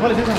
Olha, gente.